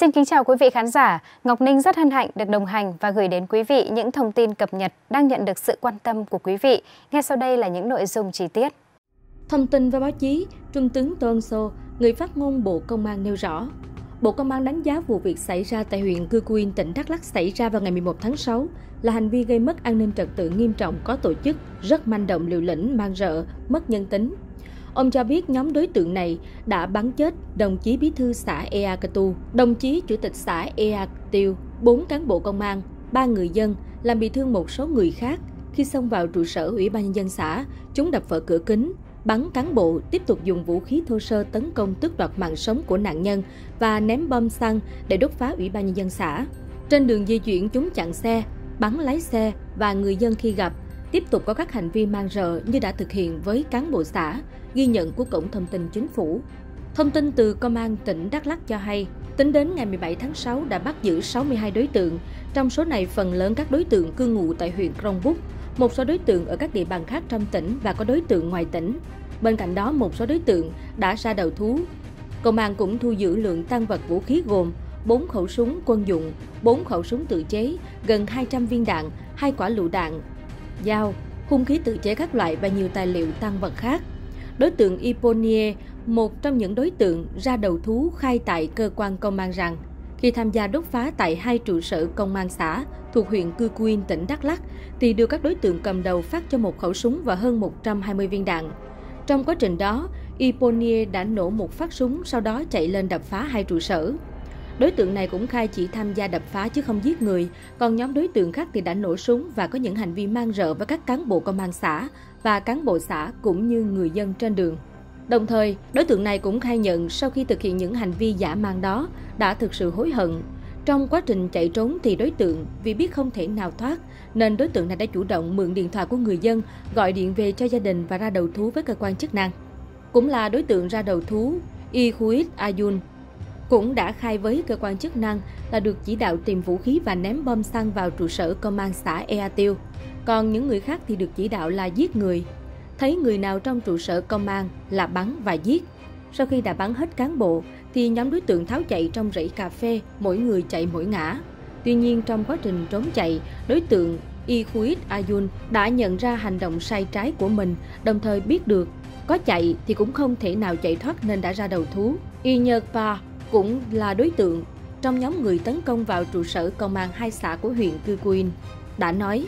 Xin kính chào quý vị khán giả. Ngọc Ninh rất hân hạnh được đồng hành và gửi đến quý vị những thông tin cập nhật đang nhận được sự quan tâm của quý vị. Ngay sau đây là những nội dung chi tiết. Thông tin với báo chí, Trung tướng Tôn Sô, người phát ngôn Bộ Công an nêu rõ, Bộ Công an đánh giá vụ việc xảy ra tại huyện Cư Quyên, tỉnh Đắk Lắk xảy ra vào ngày 11 tháng 6 là hành vi gây mất an ninh trật tự nghiêm trọng có tổ chức, rất manh động liều lĩnh, mang rợ, mất nhân tính. Ông cho biết nhóm đối tượng này đã bắn chết đồng chí bí thư xã Ea Katu, đồng chí chủ tịch xã Ea Tiêu, bốn cán bộ công an, ba người dân, làm bị thương một số người khác. Khi xông vào trụ sở Ủy ban nhân dân xã, chúng đập vỡ cửa kính, bắn cán bộ, tiếp tục dùng vũ khí thô sơ tấn công tước đoạt mạng sống của nạn nhân và ném bom xăng để đốt phá Ủy ban nhân dân xã. Trên đường di chuyển chúng chặn xe, bắn lái xe và người dân khi gặp, tiếp tục có các hành vi mang rợ như đã thực hiện với cán bộ xã, ghi nhận của Cổng Thông tin Chính phủ. Thông tin từ Công an tỉnh Đắk Lắk cho hay, tính đến ngày 17 tháng 6 đã bắt giữ 62 đối tượng, trong số này phần lớn các đối tượng cư ngụ tại huyện Krông Búc, một số đối tượng ở các địa bàn khác trong tỉnh và có đối tượng ngoài tỉnh. Bên cạnh đó, một số đối tượng đã ra đầu thú. Công an cũng thu giữ lượng tăng vật vũ khí gồm 4 khẩu súng quân dụng, 4 khẩu súng tự chế, gần 200 viên đạn, hai quả lựu đạn, dao, hung khí tự chế các loại và nhiều tài liệu tăng vật khác. Đối tượng Iponie, một trong những đối tượng ra đầu thú khai tại cơ quan công an rằng khi tham gia đốt phá tại hai trụ sở công an xã thuộc huyện Cư Quyên, tỉnh Đắk Lắk, thì đưa các đối tượng cầm đầu phát cho một khẩu súng và hơn 120 viên đạn. Trong quá trình đó, Iponie đã nổ một phát súng, sau đó chạy lên đập phá hai trụ sở. Đối tượng này cũng khai chỉ tham gia đập phá chứ không giết người, còn nhóm đối tượng khác thì đã nổ súng và có những hành vi mang rợ với các cán bộ công an xã và cán bộ xã cũng như người dân trên đường. Đồng thời, đối tượng này cũng khai nhận sau khi thực hiện những hành vi giả mang đó đã thực sự hối hận. Trong quá trình chạy trốn thì đối tượng vì biết không thể nào thoát nên đối tượng này đã chủ động mượn điện thoại của người dân gọi điện về cho gia đình và ra đầu thú với cơ quan chức năng. Cũng là đối tượng ra đầu thú, Y Khuít Ayun cũng đã khai với cơ quan chức năng là được chỉ đạo tìm vũ khí và ném bom xăng vào trụ sở công an xã Ea Tiêu. Còn những người khác thì được chỉ đạo là giết người. Thấy người nào trong trụ sở công an là bắn và giết. Sau khi đã bắn hết cán bộ, thì nhóm đối tượng tháo chạy trong rẫy cà phê, mỗi người chạy mỗi ngã. Tuy nhiên trong quá trình trốn chạy, đối tượng Y Khuit Ayun đã nhận ra hành động sai trái của mình, đồng thời biết được có chạy thì cũng không thể nào chạy thoát nên đã ra đầu thú. Y Nhật Pa cũng là đối tượng trong nhóm người tấn công vào trụ sở công an hai xã của huyện Cư Quyên, đã nói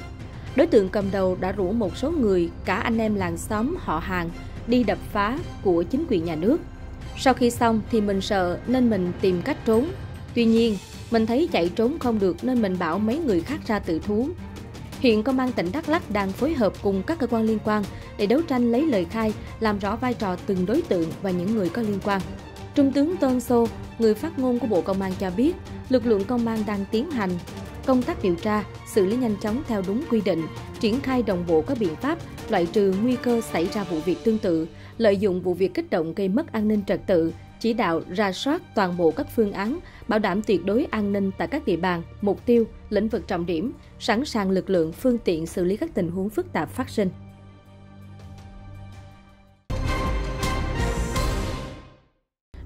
đối tượng cầm đầu đã rủ một số người, cả anh em làng xóm họ hàng, đi đập phá của chính quyền nhà nước. Sau khi xong thì mình sợ nên mình tìm cách trốn. Tuy nhiên, mình thấy chạy trốn không được nên mình bảo mấy người khác ra tự thú. Hiện Công an tỉnh Đắk lắc đang phối hợp cùng các cơ quan liên quan để đấu tranh lấy lời khai, làm rõ vai trò từng đối tượng và những người có liên quan. Trung tướng Tôn Sô, người phát ngôn của Bộ Công an cho biết, lực lượng công an đang tiến hành công tác điều tra, xử lý nhanh chóng theo đúng quy định, triển khai đồng bộ các biện pháp loại trừ nguy cơ xảy ra vụ việc tương tự, lợi dụng vụ việc kích động gây mất an ninh trật tự, chỉ đạo ra soát toàn bộ các phương án, bảo đảm tuyệt đối an ninh tại các địa bàn, mục tiêu, lĩnh vực trọng điểm, sẵn sàng lực lượng phương tiện xử lý các tình huống phức tạp phát sinh.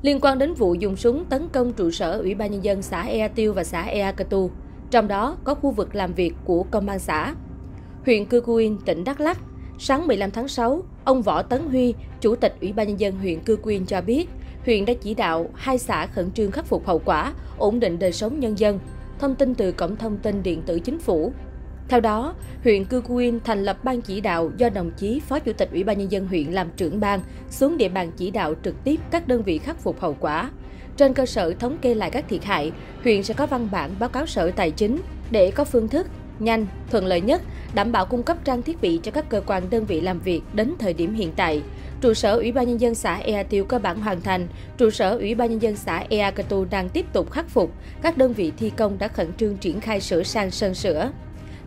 Liên quan đến vụ dùng súng tấn công trụ sở Ủy ban Nhân dân xã Ea Tiêu và xã Ea Cơ Tu, trong đó có khu vực làm việc của công an xã. Huyện Cư Quyên, tỉnh Đắk Lắk, sáng 15 tháng 6, ông Võ Tấn Huy, Chủ tịch Ủy ban Nhân dân huyện Cư Quyên cho biết, huyện đã chỉ đạo hai xã khẩn trương khắc phục hậu quả, ổn định đời sống nhân dân. Thông tin từ Cổng Thông tin Điện tử Chính phủ, theo đó, huyện Cư Quyên thành lập ban chỉ đạo do đồng chí Phó Chủ tịch Ủy ban Nhân dân huyện làm trưởng ban xuống địa bàn chỉ đạo trực tiếp các đơn vị khắc phục hậu quả. Trên cơ sở thống kê lại các thiệt hại, huyện sẽ có văn bản báo cáo Sở Tài chính để có phương thức nhanh, thuận lợi nhất, đảm bảo cung cấp trang thiết bị cho các cơ quan đơn vị làm việc đến thời điểm hiện tại. Trụ sở Ủy ban Nhân dân xã Ea Tiêu cơ bản hoàn thành, trụ sở Ủy ban Nhân dân xã Ea Cơ Tu đang tiếp tục khắc phục. Các đơn vị thi công đã khẩn trương triển khai sửa sang sơn sửa.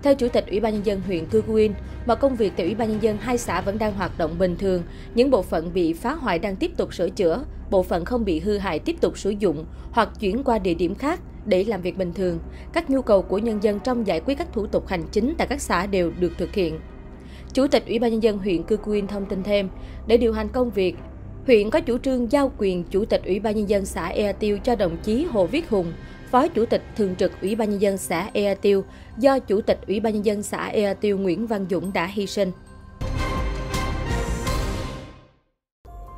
Theo Chủ tịch Ủy ban Nhân dân huyện Cư Quyên, mọi công việc tại Ủy ban Nhân dân hai xã vẫn đang hoạt động bình thường. Những bộ phận bị phá hoại đang tiếp tục sửa chữa, bộ phận không bị hư hại tiếp tục sử dụng hoặc chuyển qua địa điểm khác để làm việc bình thường. Các nhu cầu của nhân dân trong giải quyết các thủ tục hành chính tại các xã đều được thực hiện. Chủ tịch Ủy ban Nhân dân huyện Cư Quyên thông tin thêm, để điều hành công việc, huyện có chủ trương giao quyền Chủ tịch Ủy ban Nhân dân xã Ea Tiêu cho đồng chí Hồ Viết Hùng, Phó Chủ tịch Thường trực Ủy ban Nhân dân xã Ea Tiêu do Chủ tịch Ủy ban Nhân dân xã Ea Tiêu Nguyễn Văn Dũng đã hy sinh.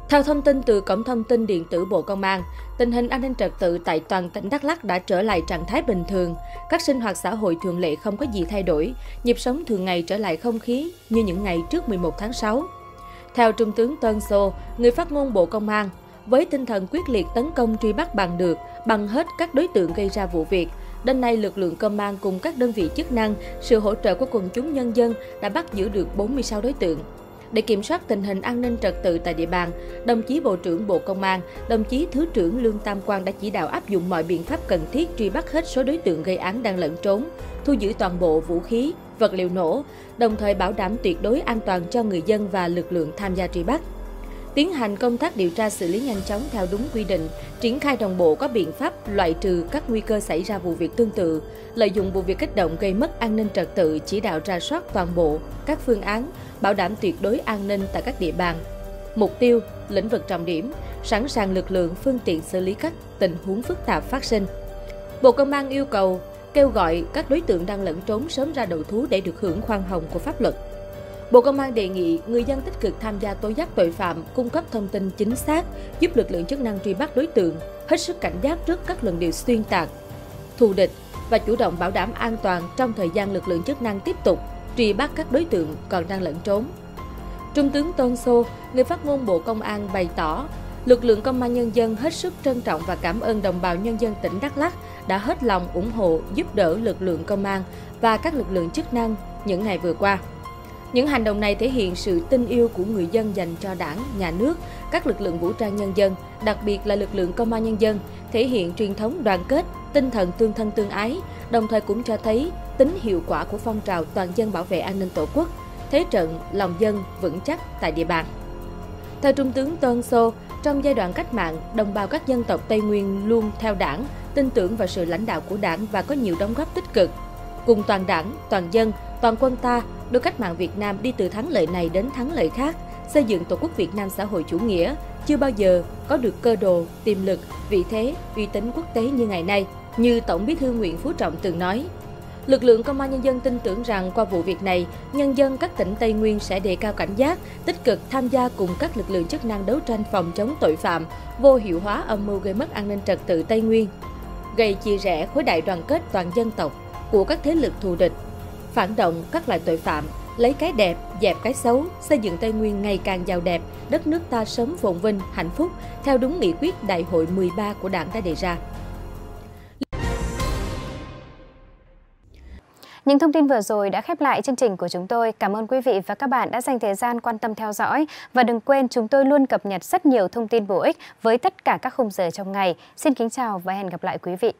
Theo thông tin từ Cổng Thông tin Điện tử Bộ Công an, tình hình an ninh trật tự tại toàn tỉnh Đắk Lắk đã trở lại trạng thái bình thường. Các sinh hoạt xã hội thường lệ không có gì thay đổi, nhịp sống thường ngày trở lại không khí như những ngày trước 11 tháng 6. Theo Trung tướng Tân Sô, người phát ngôn Bộ Công an, với tinh thần quyết liệt tấn công truy bắt bằng được, bằng hết các đối tượng gây ra vụ việc, Đến nay, lực lượng công an cùng các đơn vị chức năng, sự hỗ trợ của quần chúng nhân dân đã bắt giữ được 46 đối tượng. Để kiểm soát tình hình an ninh trật tự tại địa bàn, đồng chí Bộ trưởng Bộ Công an, đồng chí Thứ trưởng Lương Tam Quang đã chỉ đạo áp dụng mọi biện pháp cần thiết truy bắt hết số đối tượng gây án đang lẫn trốn, thu giữ toàn bộ vũ khí, vật liệu nổ, đồng thời bảo đảm tuyệt đối an toàn cho người dân và lực lượng tham gia truy bắt tiến hành công tác điều tra xử lý nhanh chóng theo đúng quy định, triển khai đồng bộ các biện pháp loại trừ các nguy cơ xảy ra vụ việc tương tự, lợi dụng vụ việc kích động gây mất an ninh trật tự chỉ đạo ra soát toàn bộ các phương án, bảo đảm tuyệt đối an ninh tại các địa bàn. Mục tiêu, lĩnh vực trọng điểm, sẵn sàng lực lượng phương tiện xử lý các tình huống phức tạp phát sinh. Bộ Công an yêu cầu kêu gọi các đối tượng đang lẫn trốn sớm ra đầu thú để được hưởng khoan hồng của pháp luật. Bộ Công an đề nghị người dân tích cực tham gia tố giác tội phạm, cung cấp thông tin chính xác, giúp lực lượng chức năng truy bắt đối tượng, hết sức cảnh giác trước các luận điệu xuyên tạc, thù địch và chủ động bảo đảm an toàn trong thời gian lực lượng chức năng tiếp tục truy bắt các đối tượng còn đang lẫn trốn. Trung tướng Tôn Sô, người phát ngôn Bộ Công an bày tỏ, lực lượng công an nhân dân hết sức trân trọng và cảm ơn đồng bào nhân dân tỉnh Đắk Lắk đã hết lòng ủng hộ giúp đỡ lực lượng công an và các lực lượng chức năng những ngày vừa qua. Những hành động này thể hiện sự tin yêu của người dân dành cho đảng, nhà nước, các lực lượng vũ trang nhân dân, đặc biệt là lực lượng công an nhân dân, thể hiện truyền thống đoàn kết, tinh thần tương thân tương ái, đồng thời cũng cho thấy tính hiệu quả của phong trào toàn dân bảo vệ an ninh Tổ quốc, thế trận lòng dân vững chắc tại địa bàn. Theo Trung tướng Tôn Sô, trong giai đoạn cách mạng, đồng bào các dân tộc Tây Nguyên luôn theo đảng, tin tưởng vào sự lãnh đạo của đảng và có nhiều đóng góp tích cực. Cùng toàn đảng, toàn dân, toàn quân ta đưa cách mạng Việt Nam đi từ thắng lợi này đến thắng lợi khác, xây dựng Tổ quốc Việt Nam xã hội chủ nghĩa, chưa bao giờ có được cơ đồ, tiềm lực, vị thế, uy tín quốc tế như ngày nay. Như Tổng bí thư Nguyễn Phú Trọng từng nói, Lực lượng Công an Nhân dân tin tưởng rằng qua vụ việc này, nhân dân các tỉnh Tây Nguyên sẽ đề cao cảnh giác, tích cực tham gia cùng các lực lượng chức năng đấu tranh phòng chống tội phạm, vô hiệu hóa âm mưu gây mất an ninh trật tự Tây Nguyên, gây chia rẽ khối đại đoàn kết toàn dân tộc của các thế lực thù địch, phản động các loại tội phạm, lấy cái đẹp, dẹp cái xấu, xây dựng Tây Nguyên ngày càng giàu đẹp, đất nước ta sớm phồn vinh, hạnh phúc, theo đúng nghị quyết Đại hội 13 của Đảng đã đề ra. Những thông tin vừa rồi đã khép lại chương trình của chúng tôi. Cảm ơn quý vị và các bạn đã dành thời gian quan tâm theo dõi. Và đừng quên chúng tôi luôn cập nhật rất nhiều thông tin bổ ích với tất cả các khung giờ trong ngày. Xin kính chào và hẹn gặp lại quý vị.